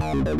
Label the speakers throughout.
Speaker 1: Well,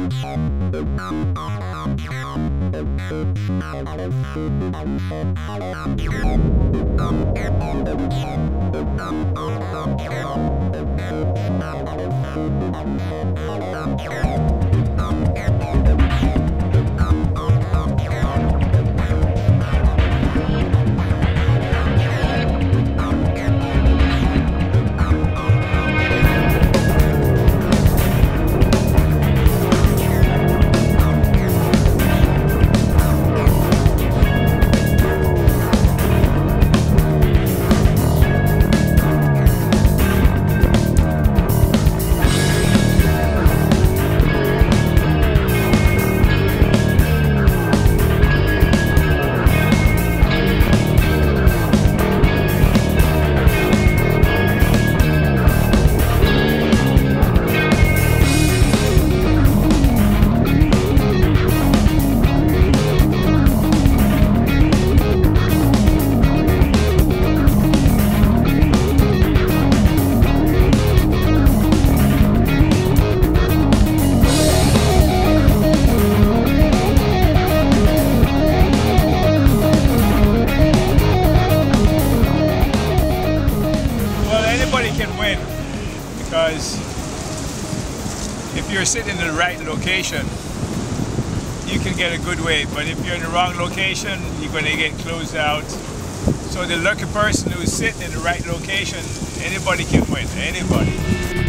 Speaker 1: can win because if you're sitting in the right location, you can get a good weight. But if you're in the wrong location, you're going to get closed out. So the lucky person who's sitting in the right location, anybody can win. Anybody.